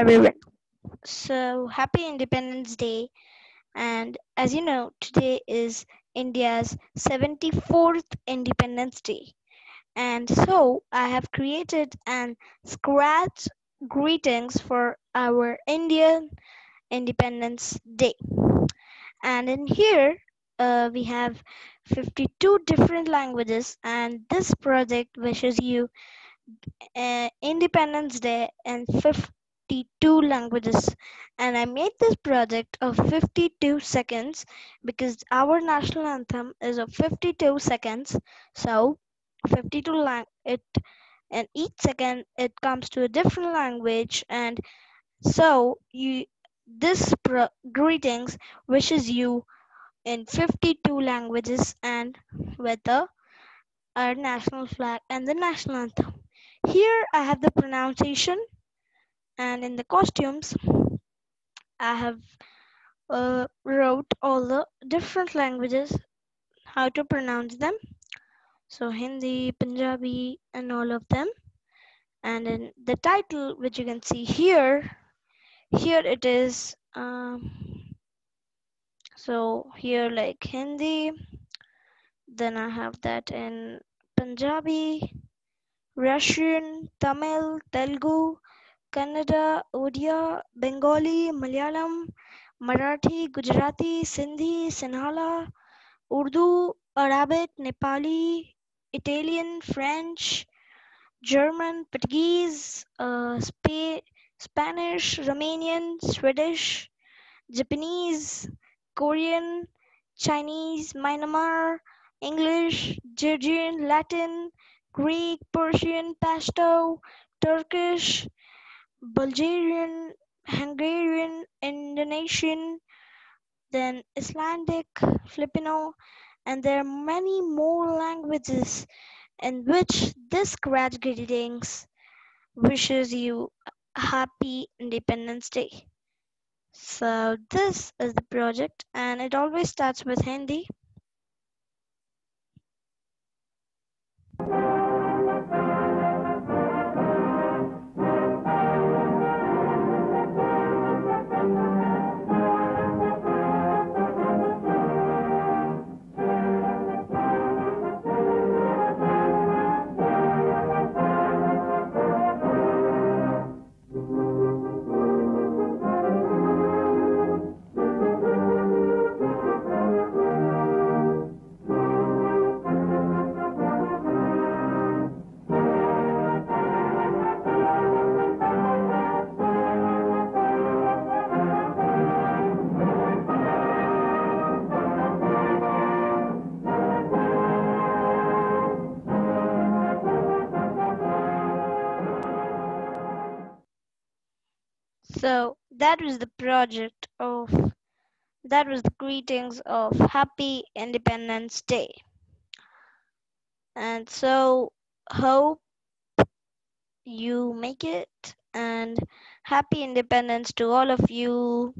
everyone. So, happy Independence Day. And as you know, today is India's 74th Independence Day. And so, I have created an scratch greetings for our Indian Independence Day. And in here, uh, we have 52 different languages, and this project wishes you uh, Independence Day in 52 languages. And I made this project of 52 seconds because our national anthem is of 52 seconds. So 52 lang it and each second it comes to a different language and so you this greetings wishes you in 52 languages and with the our national flag and the national anthem here I have the pronunciation and in the costumes I have uh, wrote all the different languages how to pronounce them. So Hindi, Punjabi and all of them. And in the title which you can see here here it is um, so here like Hindi then I have that in Punjabi Russian, Tamil, Telugu, Kannada, Odia, Bengali, Malayalam, Marathi, Gujarati, Sindhi, Sinhala, Urdu, Arabic, Nepali, Italian, French, German, Portuguese, uh, Spa- Spanish, Romanian, Swedish, Japanese, Korean, Chinese, Myanmar, English, Georgian, Latin, Greek, Persian, Pashto, Turkish, Bulgarian, Hungarian, Indonesian, then Icelandic, Filipino, and there are many more languages in which this grad greetings wishes you a happy Independence Day. So this is the project and it always starts with Hindi. So that was the project of that was the greetings of Happy Independence Day. And so hope you make it and happy independence to all of you.